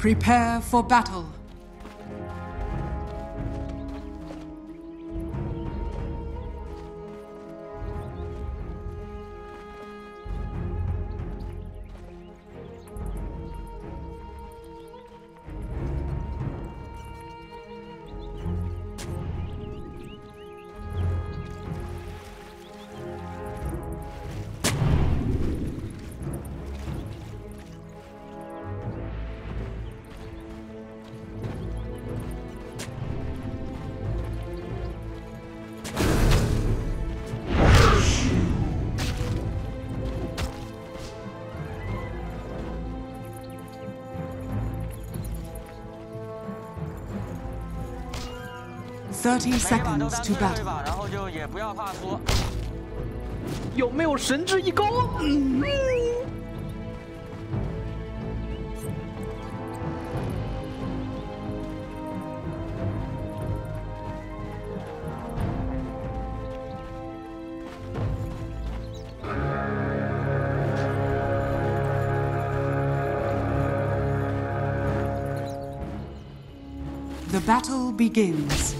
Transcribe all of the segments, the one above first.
Prepare for battle. Thirty 每一把都 seconds 当 to 最后一 battle. 把，然后就也不要怕输。有没有神之一高？嗯， The battle begins.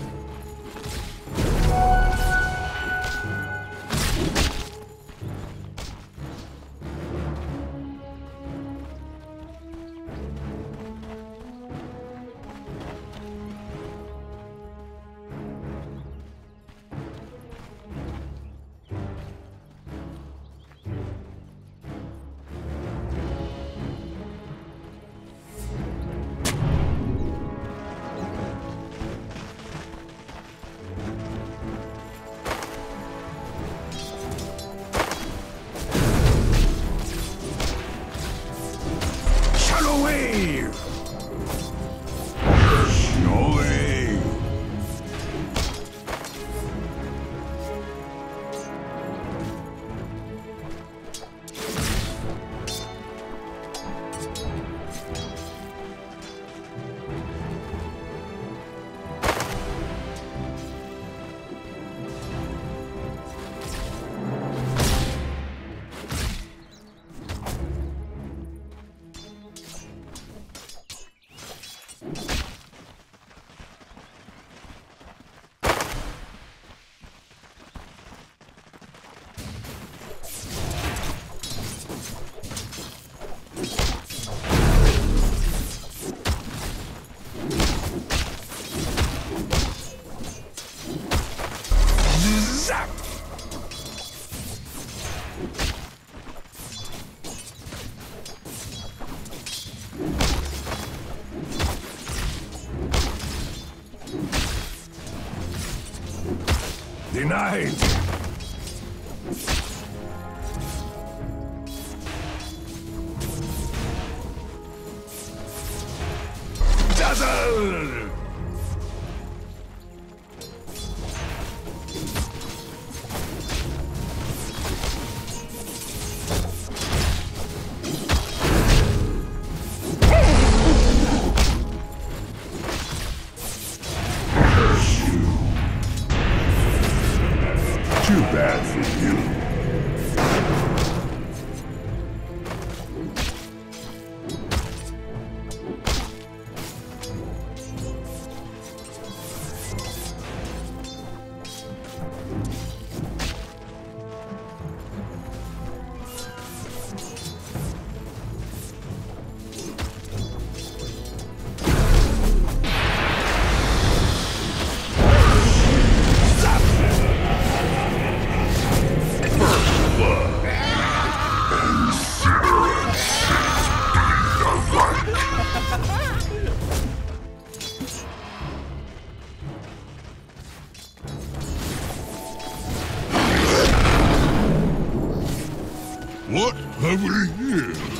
Denied! What have we here?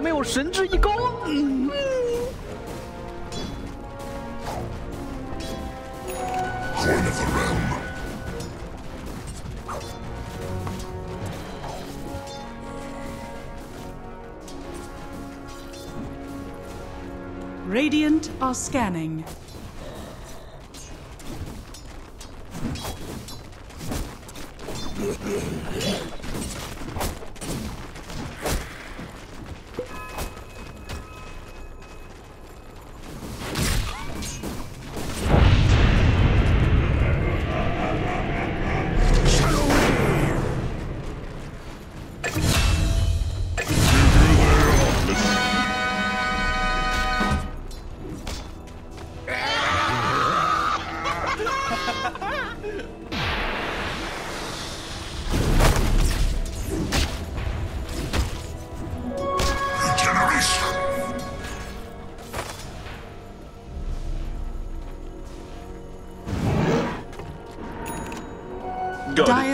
没有神之一高？嗯 Horn of the realm. Radiant are scanning.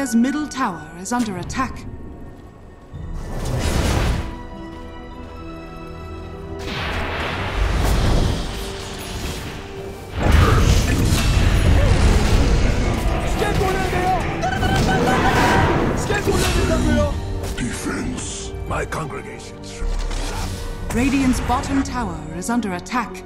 Dire's middle tower is under attack. Defense. My congregations. Radiant's bottom tower is under attack.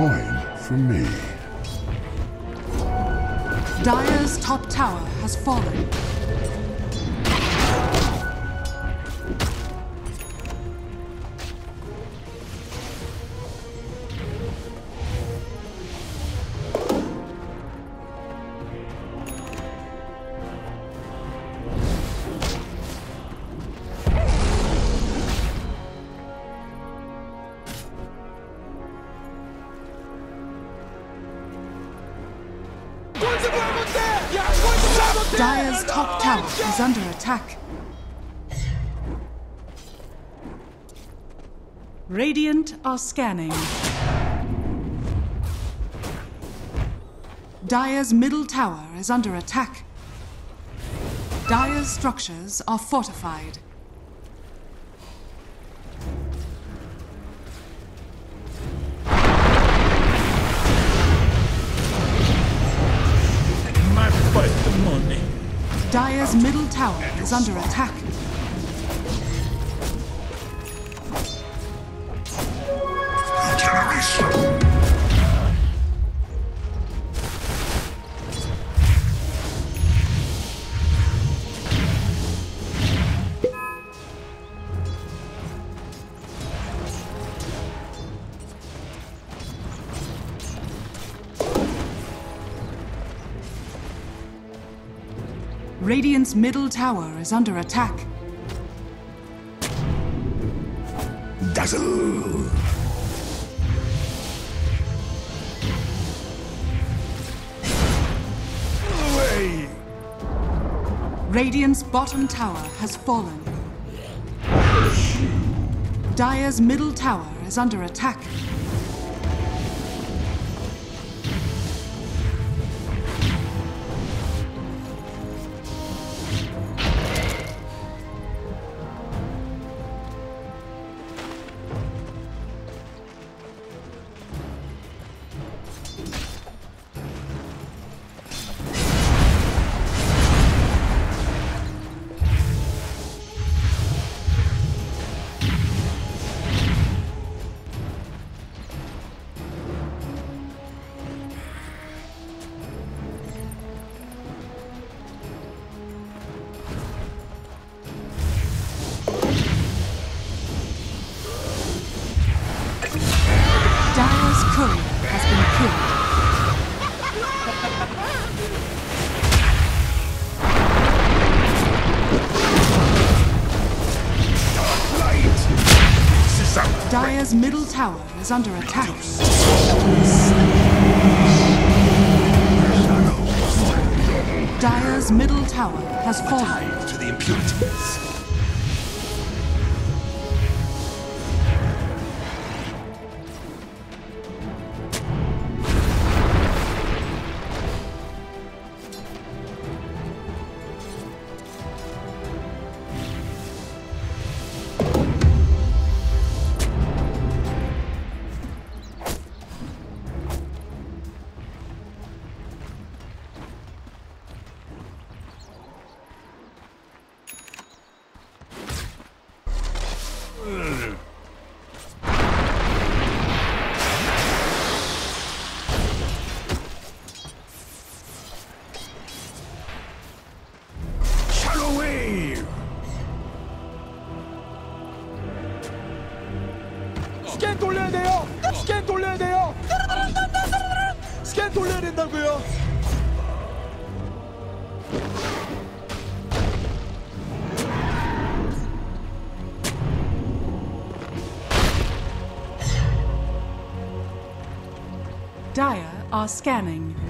Coin for me. Dire's top tower has fallen. Radiant are scanning. Dire's middle tower is under attack. Dire's structures are fortified. My fight the money. Dire's middle tower is under attack. Radiant's middle tower is under attack. Dazzle. Away. Radiant's bottom tower has fallen. Dire's middle tower is under attack. Dire's middle tower is under attack. Dire's middle tower has fallen. To the impurities. 없다고요? Dire are scanning.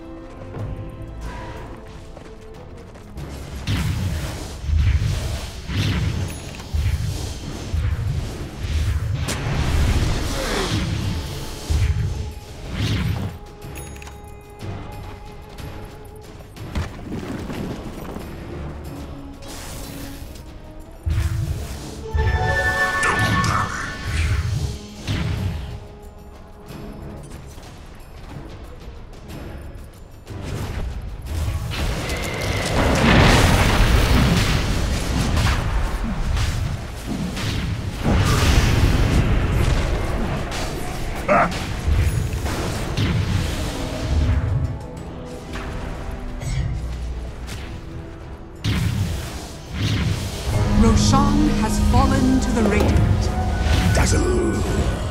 Has fallen to the Radiant. Dazzle.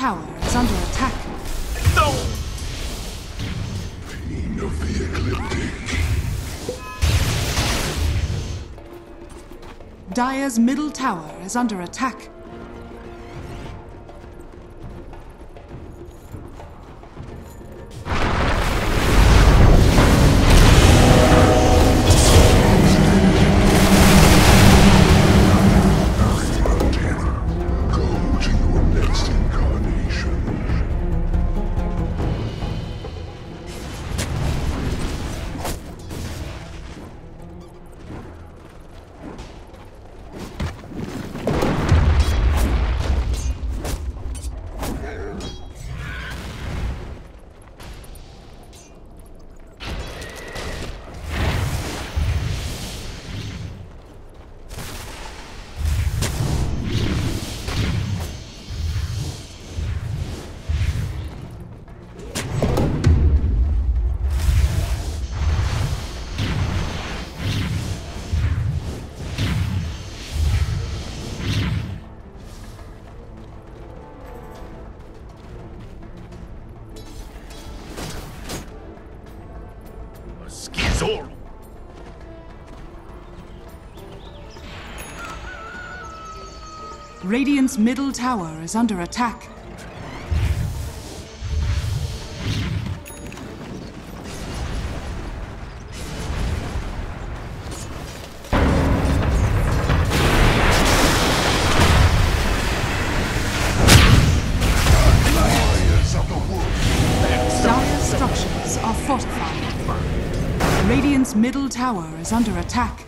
Is under attack. King of the ecliptic. Dire's middle tower is under attack. Radiant's middle tower is under attack. Dire structures are fortified. Radiant's middle tower is under attack.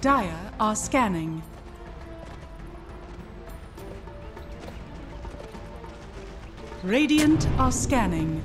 Dire are scanning. Radiant are scanning.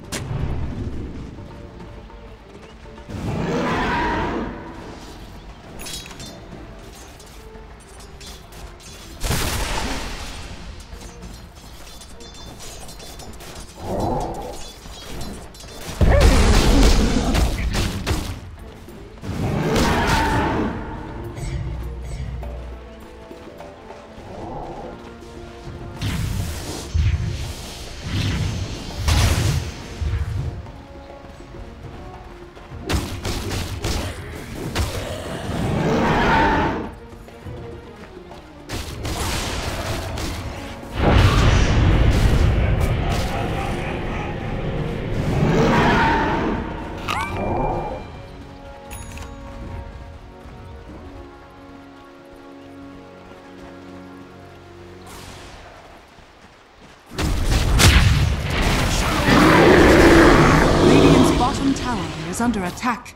Under attack.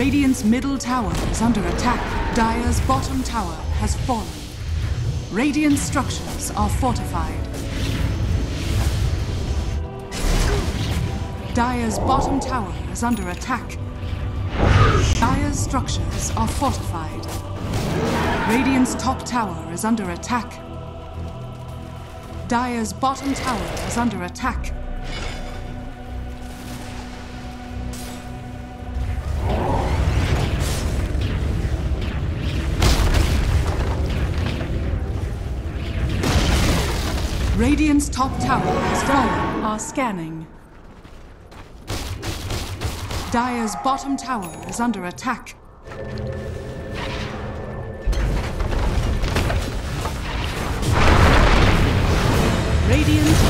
Radiant's middle tower is under attack. Dire's bottom tower has fallen. Radiant structures are fortified. Dire's bottom tower is under attack. Dire's structures are fortified. Radiant's top tower is under attack. Dire's bottom tower is under attack. Radiant's top tower has fallen. Are scanning. Dire's bottom tower is under attack. Radiant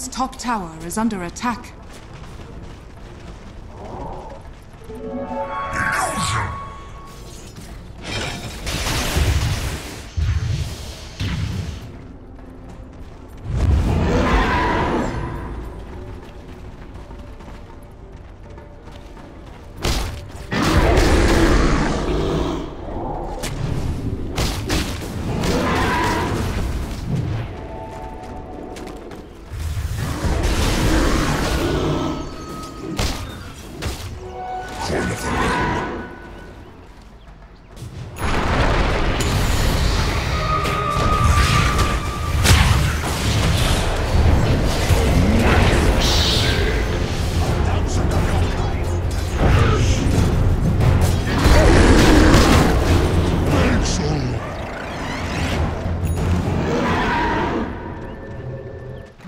Radiant's top tower is under attack.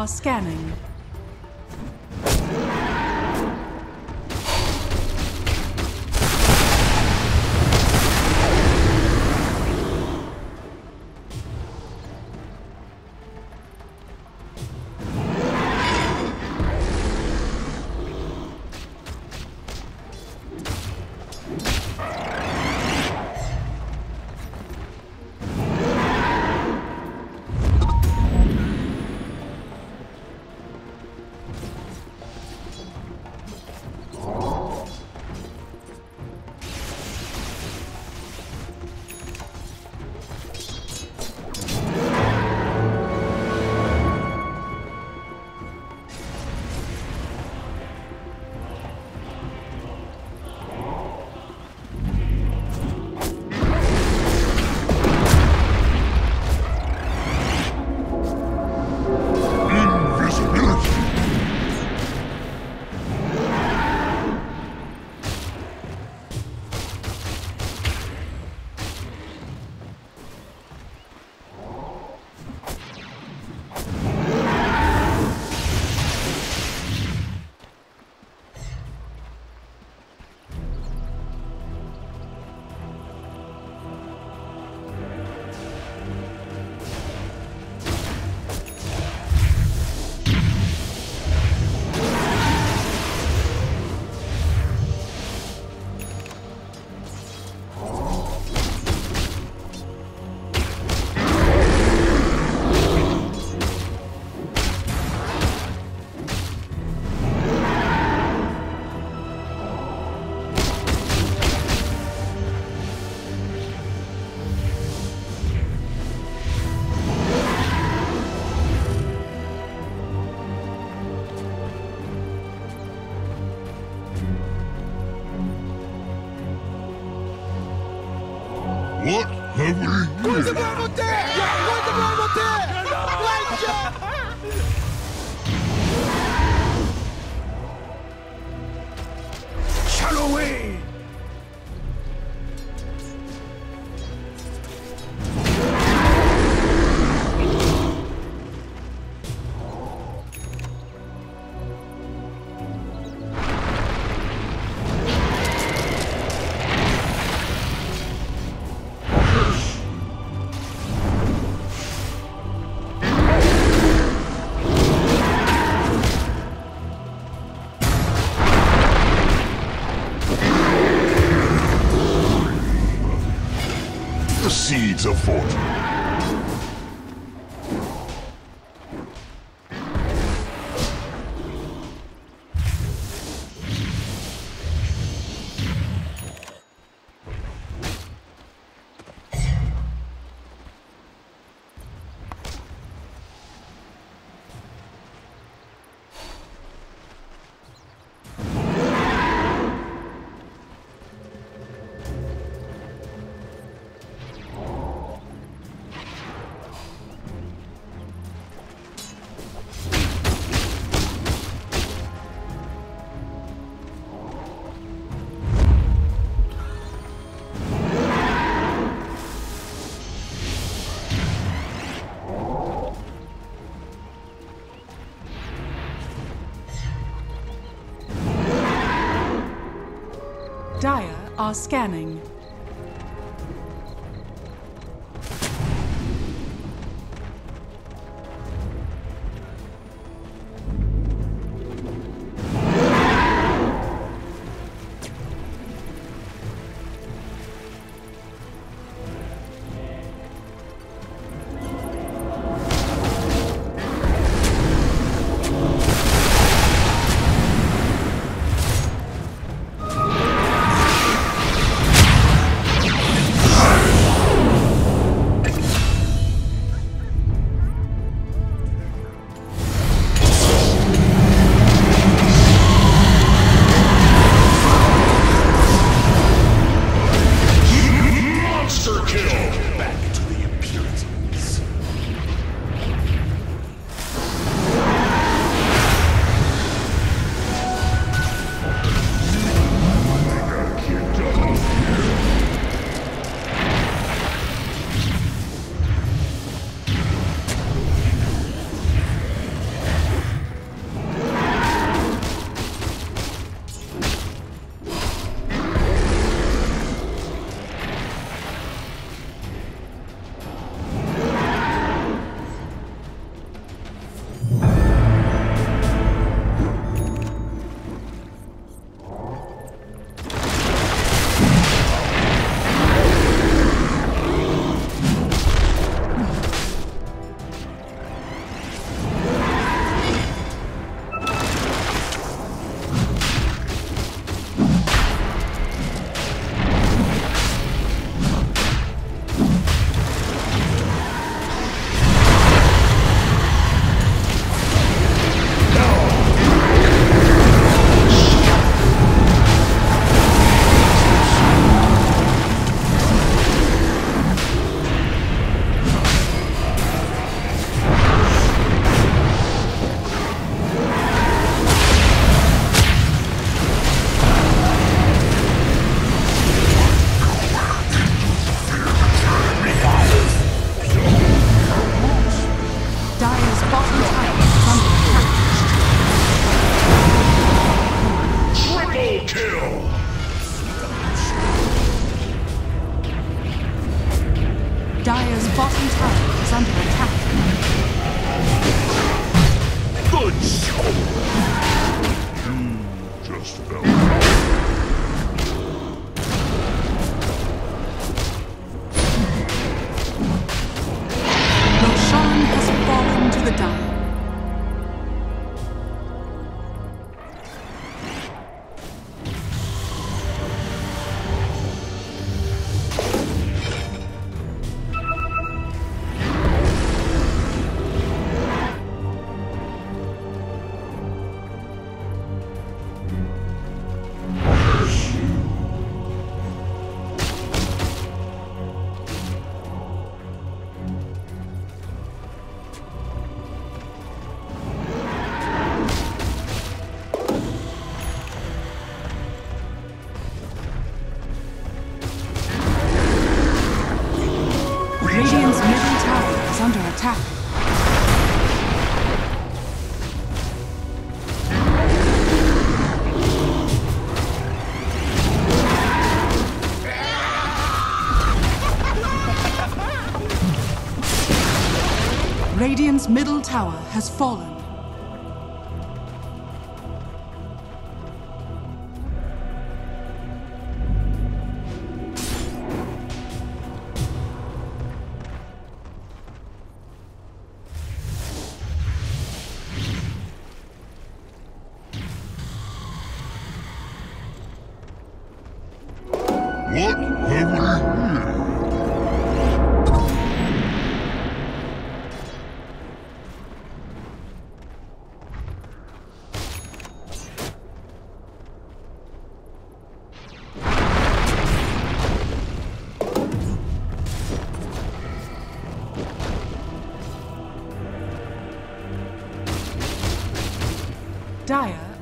Are scanning. Seeds of fortune. Scanning. Dire's bottom tower is under attack. Good show! You just fell. Tower has fallen.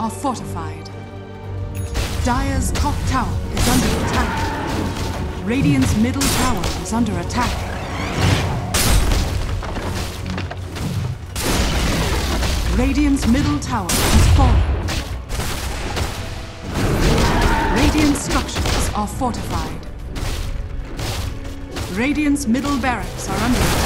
Are fortified. Dire's top tower is under attack. Radiant's middle tower is under attack. Radiant's middle tower has fallen. Radiant structures are fortified. Radiant's middle barracks are under attack.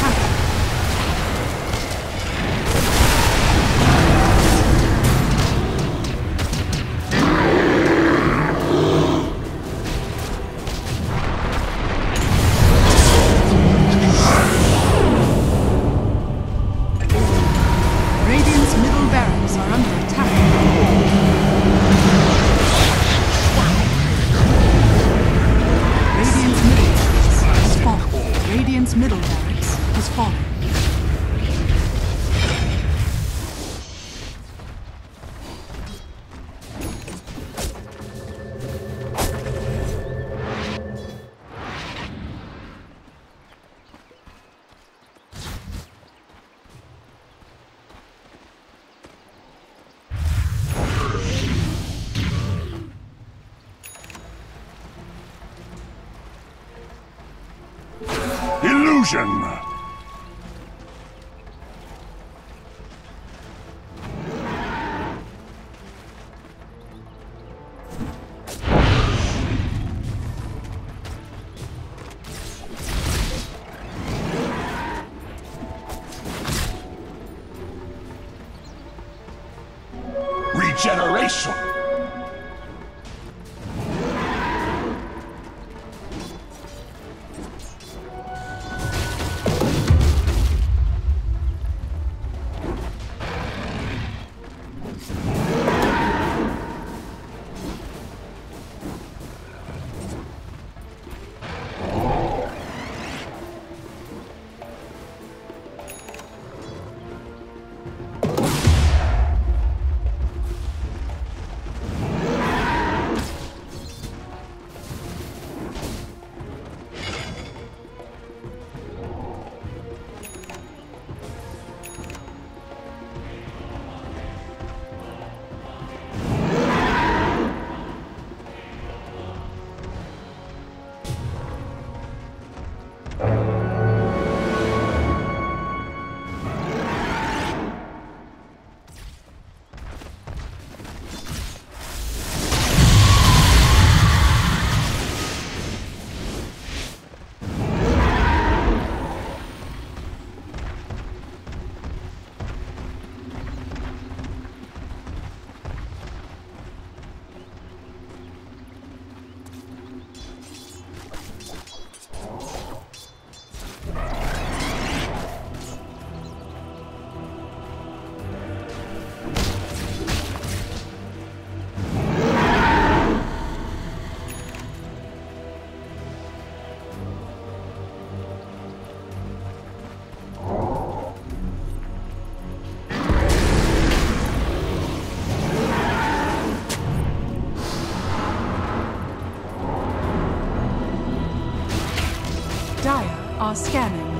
Are scanning.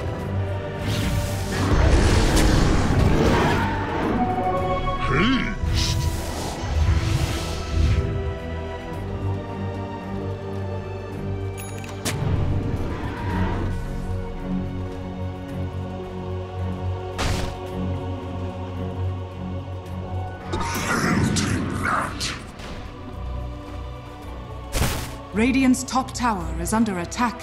Haste! I'll take that. Radiant's top tower is under attack.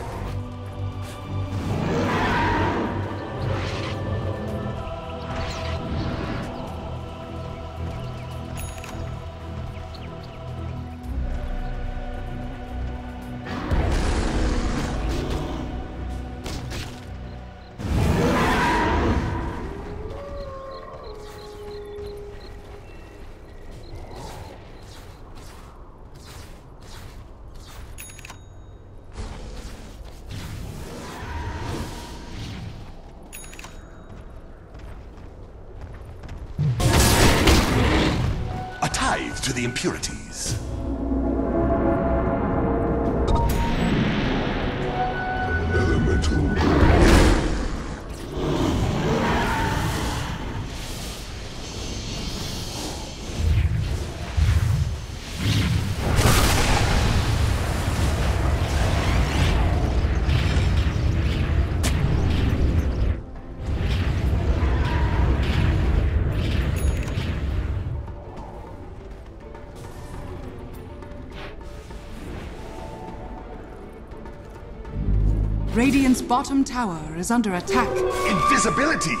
Radiant's bottom tower is under attack. Invisibility!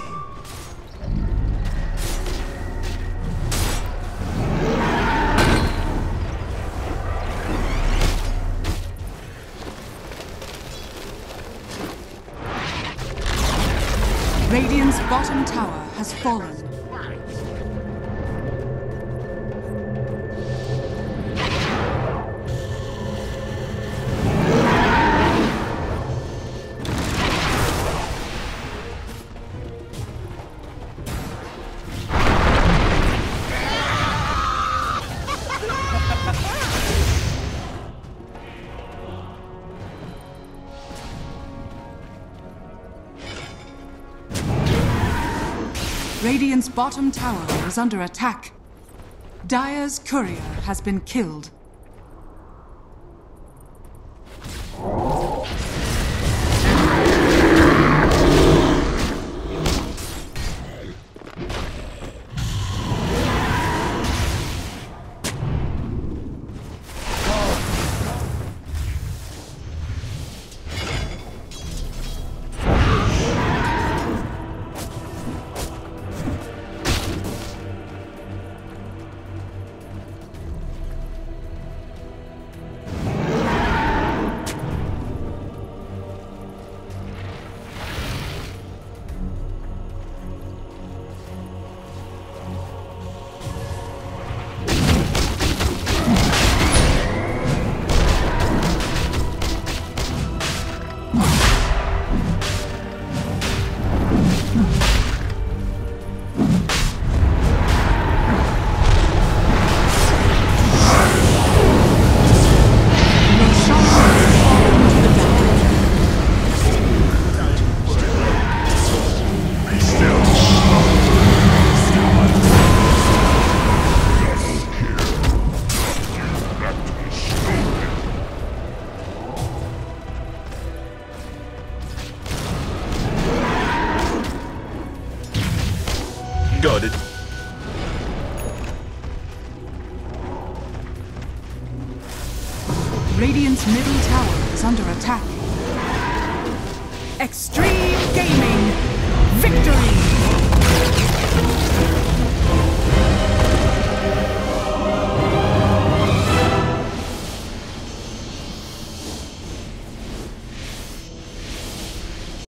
Radiant's bottom tower has fallen. Bottom tower is under attack. Dire's courier has been killed.